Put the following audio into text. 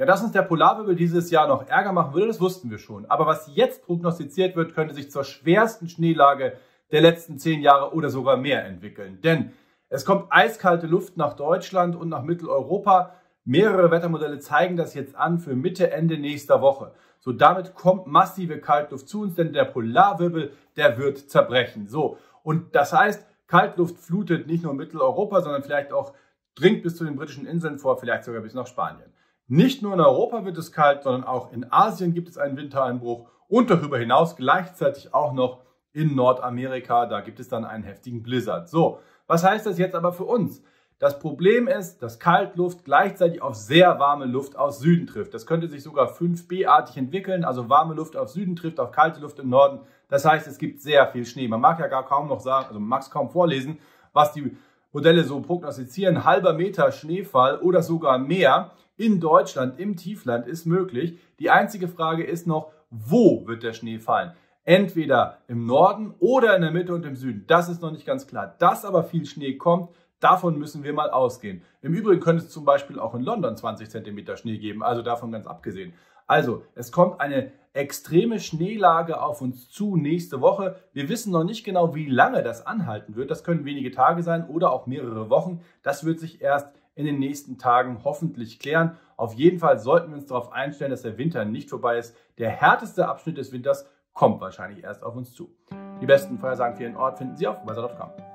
Ja, dass uns der Polarwirbel dieses Jahr noch Ärger machen würde, das wussten wir schon. Aber was jetzt prognostiziert wird, könnte sich zur schwersten Schneelage der letzten zehn Jahre oder sogar mehr entwickeln. Denn es kommt eiskalte Luft nach Deutschland und nach Mitteleuropa. Mehrere Wettermodelle zeigen das jetzt an für Mitte, Ende nächster Woche. So, damit kommt massive Kaltluft zu uns, denn der Polarwirbel, der wird zerbrechen. So, und das heißt, Kaltluft flutet nicht nur Mitteleuropa, sondern vielleicht auch dringt bis zu den britischen Inseln vor, vielleicht sogar bis nach Spanien. Nicht nur in Europa wird es kalt, sondern auch in Asien gibt es einen Wintereinbruch und darüber hinaus gleichzeitig auch noch in Nordamerika. Da gibt es dann einen heftigen Blizzard. So, was heißt das jetzt aber für uns? Das Problem ist, dass Kaltluft gleichzeitig auf sehr warme Luft aus Süden trifft. Das könnte sich sogar 5B-artig entwickeln, also warme Luft auf Süden trifft auf kalte Luft im Norden. Das heißt, es gibt sehr viel Schnee. Man mag ja gar kaum noch sagen, also man mag es kaum vorlesen, was die Modelle so prognostizieren. Halber Meter Schneefall oder sogar mehr in Deutschland, im Tiefland ist möglich. Die einzige Frage ist noch, wo wird der Schnee fallen? Entweder im Norden oder in der Mitte und im Süden. Das ist noch nicht ganz klar. Dass aber viel Schnee kommt, davon müssen wir mal ausgehen. Im Übrigen könnte es zum Beispiel auch in London 20 cm Schnee geben, also davon ganz abgesehen. Also, es kommt eine extreme Schneelage auf uns zu nächste Woche. Wir wissen noch nicht genau, wie lange das anhalten wird. Das können wenige Tage sein oder auch mehrere Wochen. Das wird sich erst in den nächsten Tagen hoffentlich klären. Auf jeden Fall sollten wir uns darauf einstellen, dass der Winter nicht vorbei ist. Der härteste Abschnitt des Winters kommt wahrscheinlich erst auf uns zu. Die besten Vorhersagen für Ihren Ort finden Sie auf weather.com.